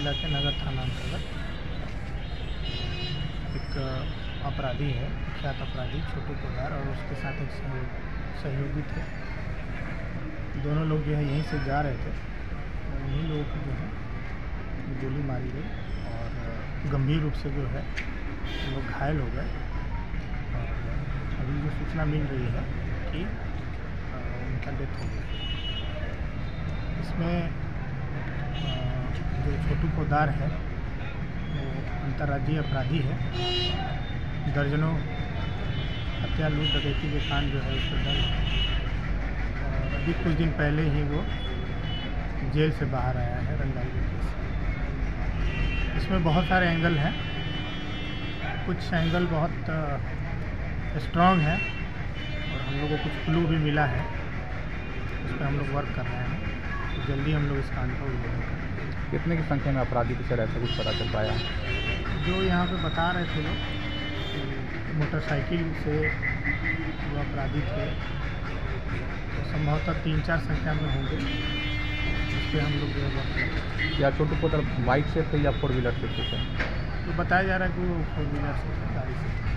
जिला के नगर थाना अंतर्गत एक अपराधी है ख्यात अपराधी छोटू पोदार और उसके साथ एक सहयोग थे। दोनों लोग जो है यहीं से जा रहे थे। उन्हीं लोगों को जो है गोली मारी गई और गंभीर रूप से जो है लोग घायल हो गए। और अभी जो सूचना मिल रही है कि उनका डेथ हो गया। इसमें जो छोटू पोदार है, वो अंतर्राज्यीय अपराधी है। दर्जनों हत्या, लूट, डकैती के कांड जो है उस पर दर्ज अभी कुछ दिन पहले ही वो जेल से बाहर आया है, रंगाई के केस इसमें बहुत सारे एंगल हैं। कुछ एंगल बहुत स्ट्रॉन्ग है, और हम लोग को कुछ क्लू भी मिला है। उस पर हम लोग वर्क कर रहे हैं। तो जल्दी हम लोग इस कांड का उद्घाटन करेंगे कितने की संख्या में अपराधी सर ऐसा कुछ पता चल पाया? जो यहाँ पे बता रहे थे लोग मोटरसाइकिल से वो अपराधी थे तो संभवतः तीन चार संख्या में होंगे उस पर हम लोग जो है। या छोटू पोटर बाइक से थे या फोर व्हीलर से थे? तो बताया जा रहा है कि वो फोर व्हीलर से गाड़ी से